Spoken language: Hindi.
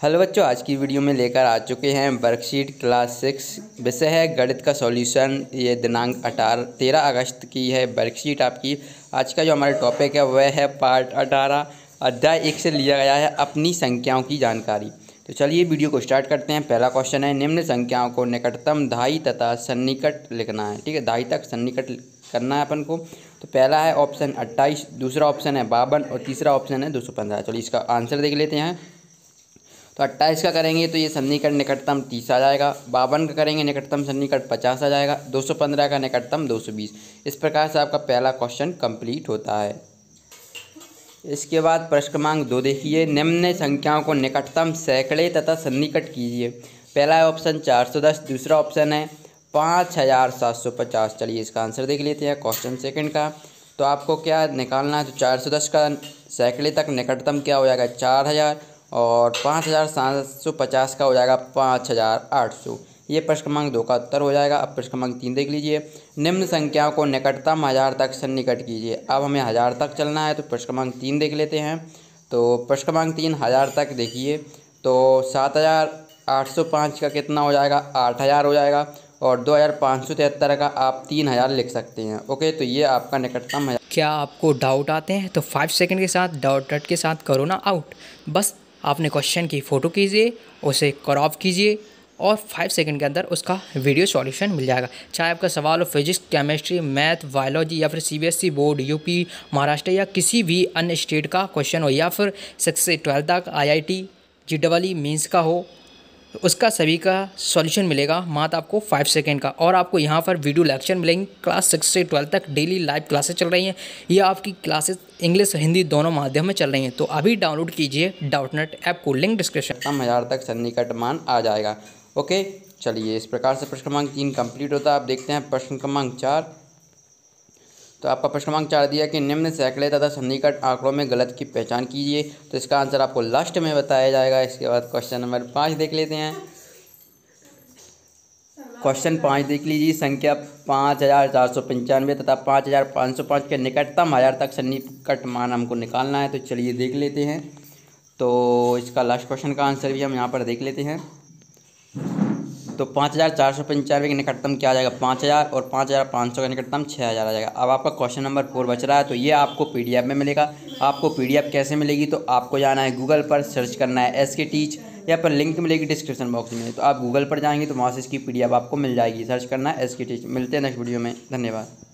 हेलो बच्चों, आज की वीडियो में लेकर आ चुके हैं वर्कशीट क्लास सिक्स विषय है, गणित का सॉल्यूशन ये दिनांक अठारह तेरह अगस्त की है वर्कशीट आपकी। आज का जो हमारा टॉपिक है, वह है पार्ट अठारह। अध्याय एक से लिया गया है अपनी संख्याओं की जानकारी। तो चलिए वीडियो को स्टार्ट करते हैं। पहला क्वेश्चन है, निम्न संख्याओं को निकटतम धाई तथा सन्निकट लिखना है। ठीक है धाई तक सन्निकट करना है अपन को। तो पहला है ऑप्शन अट्ठाईस, दूसरा ऑप्शन है बावन और तीसरा ऑप्शन है दो सौ पंद्रह। चलिए इसका आंसर देख लेते हैं। तो अट्ठाईस का करेंगे तो ये सन्निकट निकटतम तीस आ जाएगा। बावन का करेंगे निकटतम सन्निकट पचास आ जाएगा। दो सौ पंद्रह का निकटतम दो सौ बीस। इस प्रकार से आपका पहला क्वेश्चन कंप्लीट होता है। इसके बाद प्रश्न क्रमांक दो देखिए। निम्न संख्याओं को निकटतम सैकड़े तथा सन्निकट कीजिए। पहला ऑप्शन चार सौ दस, दूसरा ऑप्शन है पाँच हज़ार सात सौ पचास। चलिए इसका आंसर देख लेते हैं क्वेश्चन सेकंड का। तो आपको क्या निकालना है? तो चार सौ दस का सैकड़े तक निकटतम क्या हो जाएगा? चार हज़ार। और पाँच हज़ार सात सौ पचास का हो जाएगा पाँच हज़ार आठ सौ। ये प्रश्न क्रमांक दो का उत्तर हो जाएगा। अब प्रश्न क्रमांक तीन देख लीजिए। निम्न संख्याओं को निकटतम हज़ार तक सन्निकट कीजिए। अब हमें हज़ार तक चलना है तो प्रश्न क्रमांक तीन देख लेते हैं। तो प्रश्न क्रमांक तीन, हज़ार तक देखिए। तो सात हज़ार आठ सौ पाँच का कितना हो जाएगा? आठ हज़ार हो जाएगा। और दो हज़ार पाँच सौ तिहत्तर का आप तीन हज़ार लिख सकते हैं। ओके तो ये आपका निकटतम है क्या आपको डाउट आते हैं? तो फाइव सेकंड के साथ डाउट डट के साथ करो ना आउट बस आपने क्वेश्चन की फ़ोटो कीजिए, उसे क्रॉप कीजिए और फाइव सेकंड के अंदर उसका वीडियो सॉल्यूशन मिल जाएगा। चाहे आपका सवाल हो फिजिक्स केमिस्ट्री मैथ बायोलॉजी या फिर सीबीएसई बोर्ड यूपी महाराष्ट्र या किसी भी अन्य स्टेट का क्वेश्चन हो या फिर सिक्स से ट्वेल्थ तक आईआईटी जी डबल मीन्स का हो उसका सभी का सॉल्यूशन मिलेगा। मात्र आपको फाइव सेकेंड का। और आपको यहाँ पर वीडियो लेक्चर मिलेंगे। क्लास सिक्स से ट्वेल्थ तक डेली लाइव क्लासेस चल रही हैं। ये आपकी क्लासेस इंग्लिश हिंदी दोनों माध्यम में चल रही हैं। तो अभी डाउनलोड कीजिए. डाउटनेट ऐप को। लिंक डिस्क्रिप्शन कम हज़ार तक सन्निकट मान आ जाएगा। ओके चलिए इस प्रकार से प्रश्न क्रमांक तीन कंप्लीट होता है। आप देखते हैं प्रश्न क्रमांक चार। तो आपका प्रश्न क्रमांक चार दिया कि निम्न सैकड़े तथा सन्निकट आंकड़ों में गलत की पहचान कीजिए। तो इसका आंसर आपको लास्ट में बताया जाएगा। इसके बाद क्वेश्चन नंबर पाँच देख लेते हैं। क्वेश्चन पाँच देख लीजिए। संख्या पाँच हज़ार चार सौ पंचानवे तथा पाँच हज़ार पाँच सौ पाँच के निकटतम हज़ार तक सन्निकट मान हमको निकालना है। तो चलिए देख लेते हैं। तो इसका लास्ट क्वेश्चन का आंसर भी हम यहाँ पर देख लेते हैं। तो पाँच हज़ार चार सौ पंचानवे के निकटतम क्या आ जाएगा? पाँच हज़ार और पाँच हज़ार पाँच सौ का निकटतम छः हज़ार आ जाएगा। अब आपका क्वेश्चन नंबर फोर बच रहा है तो ये आपको पीडीएफ में मिलेगा। आपको पीडीएफ कैसे मिलेगी? तो आपको जाना है गूगल पर, सर्च करना है एस के टीच, या पर लिंक मिलेगी डिस्क्रिप्शन बॉक्स में। तो आप गूगल पर जाएँगे तो वहाँ से इसकी पीडीएफ आपको मिल जाएगी। सर्च करना है एस के टीच। मिलते हैं नेक्स्ट वीडियो में। धन्यवाद।